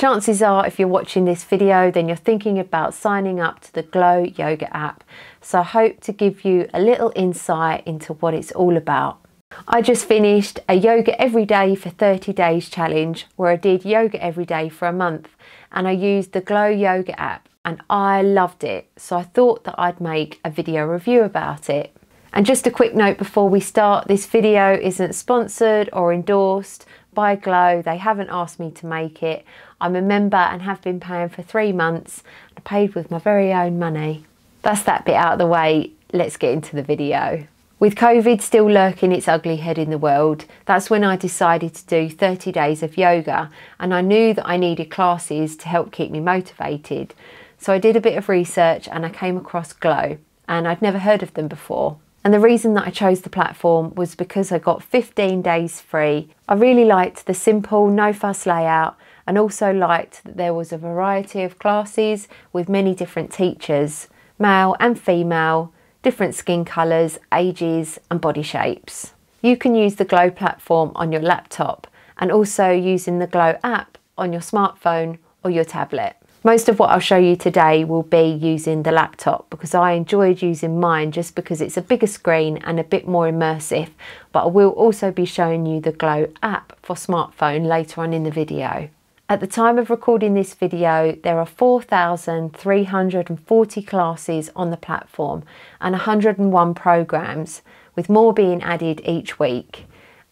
Chances are if you're watching this video then you're thinking about signing up to the Glo Yoga app. So I hope to give you a little insight into what it's all about. I just finished a yoga every day for 30 days challenge where I did yoga every day for a month and I used the Glo Yoga app and I loved it. So I thought that I'd make a video review about it. And just a quick note before we start, this video isn't sponsored or endorsed by Glo. They haven't asked me to make it. I'm a member and have been paying for three months. I paid with my very own money. That's that bit out of the way. Let's get into the video. With COVID still lurking its ugly head in the world, that's when I decided to do 30 days of yoga and I knew that I needed classes to help keep me motivated. So I did a bit of research and I came across Glo and I'd never heard of them before. And the reason that I chose the platform was because I got 15 days free. I really liked the simple, no fuss layout and also liked that there was a variety of classes with many different teachers, male and female, different skin colours, ages and body shapes. You can use the Glo platform on your laptop and also using the Glo app on your smartphone or your tablet. Most of what I'll show you today will be using the laptop because I enjoyed using mine just because it's a bigger screen and a bit more immersive but I will also be showing you the Glo app for smartphone later on in the video. At the time of recording this video, there are 4,340 classes on the platform and 101 programs, with more being added each week.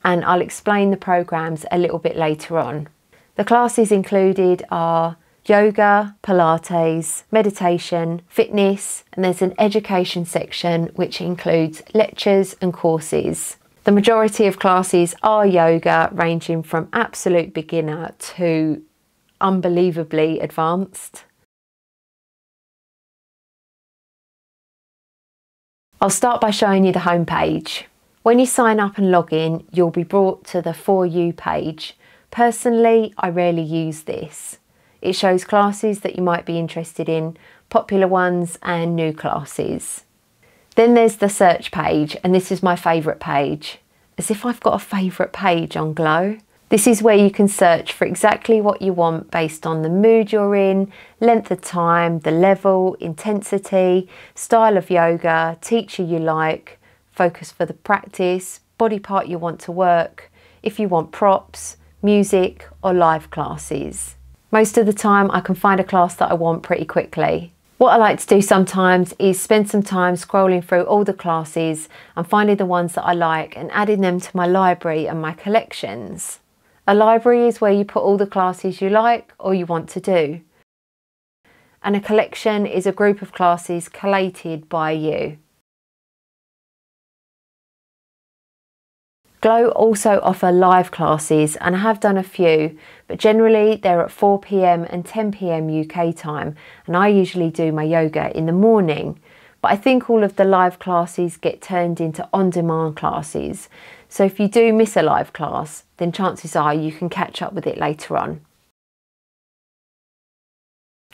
And I'll explain the programs a little bit later on. The classes included are yoga, Pilates, meditation, fitness, and there's an education section which includes lectures and courses. The majority of classes are yoga, ranging from absolute beginner to unbelievably advanced. I'll start by showing you the home page. When you sign up and log in, you'll be brought to the For You page. Personally, I rarely use this. It shows classes that you might be interested in, popular ones and new classes. Then there's the search page, and this is my favourite page. As if I've got a favourite page on Glo. This is where you can search for exactly what you want based on the mood you're in, length of time, the level, intensity, style of yoga, teacher you like, focus for the practice, body part you want to work, if you want props, music or live classes. Most of the time I can find a class that I want pretty quickly. What I like to do sometimes is spend some time scrolling through all the classes and finding the ones that I like and adding them to my library and my collections. A library is where you put all the classes you like or you want to do. And a collection is a group of classes collated by you. Glo also offer live classes and I have done a few, but generally they're at 4pm and 10pm UK time and I usually do my yoga in the morning. But I think all of the live classes get turned into on-demand classes. So if you do miss a live class, then chances are you can catch up with it later on.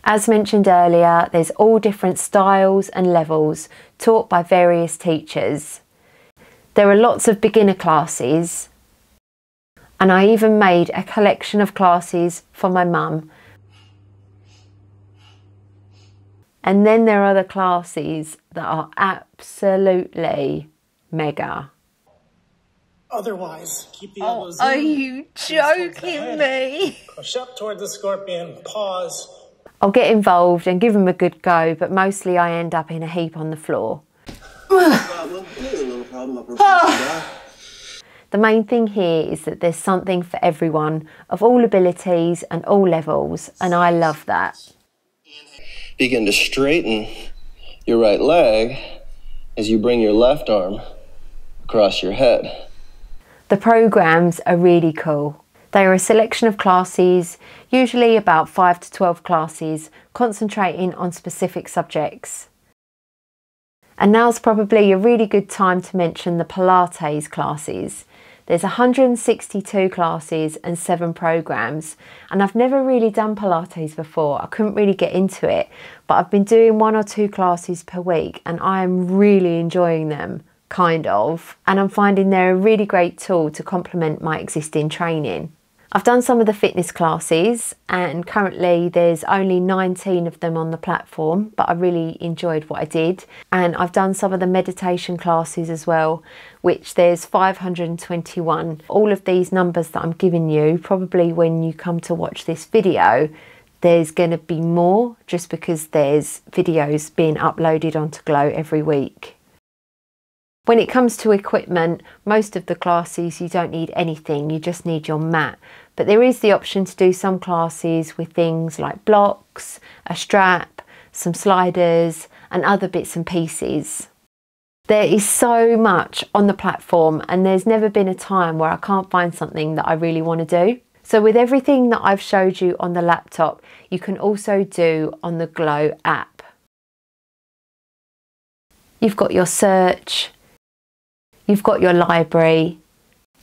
As mentioned earlier, there's all different styles and levels taught by various teachers. There are lots of beginner classes and I even made a collection of classes for my mum. And then there are the classes that are absolutely mega. Otherwise, keep the oh, elbows Are in. you joking me? Push up toward the scorpion, pause. I'll get involved and give them a good go, but mostly I end up in a heap on the floor. Ah. The main thing here is that there's something for everyone of all abilities and all levels, and I love that. Begin to straighten your right leg as you bring your left arm across your head. The programs are really cool. They are a selection of classes, usually about 5 to 12 classes, concentrating on specific subjects. And now's probably a really good time to mention the Pilates classes. There's 162 classes and seven programs, and I've never really done Pilates before. I couldn't really get into it, but I've been doing one or two classes per week, and I am really enjoying them kind of, and I'm finding they're a really great tool to complement my existing training. I've done some of the fitness classes and currently there's only 19 of them on the platform, but I really enjoyed what I did. And I've done some of the meditation classes as well, which there's 521. All of these numbers that I'm giving you, probably when you come to watch this video, there's going to be more just because there's videos being uploaded onto Glo every week. When it comes to equipment, most of the classes you don't need anything, you just need your mat. But there is the option to do some classes with things like blocks, a strap, some sliders and other bits and pieces. There is so much on the platform and there's never been a time where I can't find something that I really want to do. So with everything that I've showed you on the laptop, you can also do on the Glo app. You've got your search, you've got your library.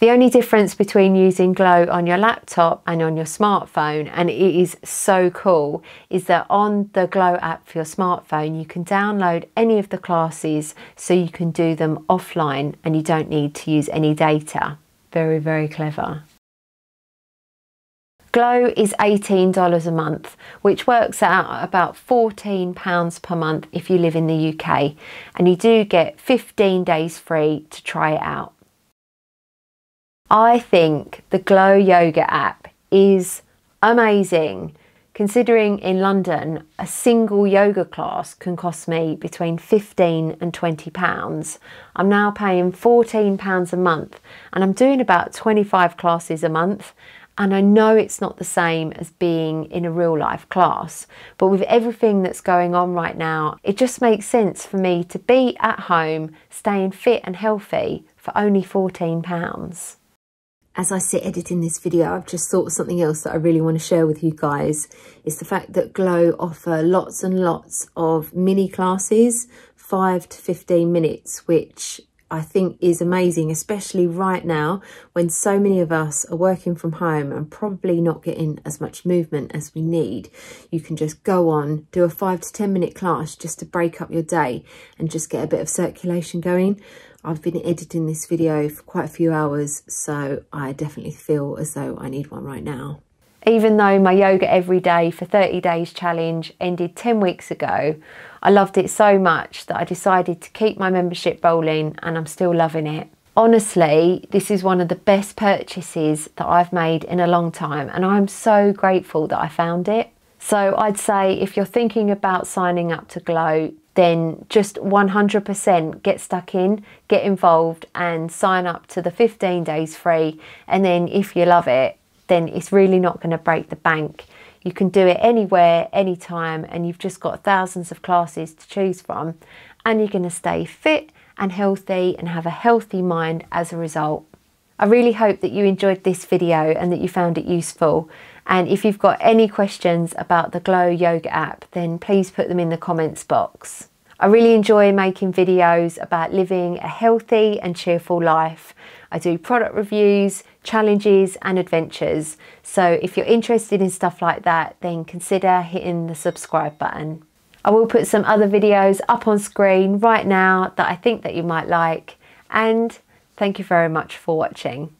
The only difference between using Glo on your laptop and on your smartphone, and it is so cool, is that on the Glo app for your smartphone, you can download any of the classes so you can do them offline and you don't need to use any data. Very, very clever. Glo is $18 a month, which works out about £14 per month if you live in the UK, and you do get 15 days free to try it out. I think the Glo Yoga app is amazing. Considering in London, a single yoga class can cost me between 15 and 20 pounds. I'm now paying 14 pounds a month and I'm doing about 25 classes a month and I know it's not the same as being in a real life class, but with everything that's going on right now, it just makes sense for me to be at home, staying fit and healthy for only £14. As I sit editing this video, I've just thought of something else that I really want to share with you guys. It's the fact that Glo offer lots and lots of mini classes, 5 to 15 minutes, which I think is amazing, especially right now when so many of us are working from home and probably not getting as much movement as we need. You can just go on, do a five to 10 minute class just to break up your day and just get a bit of circulation going. I've been editing this video for quite a few hours, so I definitely feel as though I need one right now. Even though my yoga every day for 30 days challenge ended 10 weeks ago, I loved it so much that I decided to keep my membership rolling and I'm still loving it. Honestly, this is one of the best purchases that I've made in a long time and I'm so grateful that I found it. So I'd say if you're thinking about signing up to Glo, then just 100% get stuck in, get involved and sign up to the 15 days free. And then if you love it, then it's really not going to break the bank. You can do it anywhere, anytime, and you've just got thousands of classes to choose from. And you're going to stay fit and healthy and have a healthy mind as a result. I really hope that you enjoyed this video and that you found it useful. And if you've got any questions about the Glo Yoga app, then please put them in the comments box. I really enjoy making videos about living a healthy and cheerful life. I do product reviews, challenges and adventures. So if you're interested in stuff like that, then consider hitting the subscribe button. I will put some other videos up on screen right now that I think that you might like and thank you very much for watching.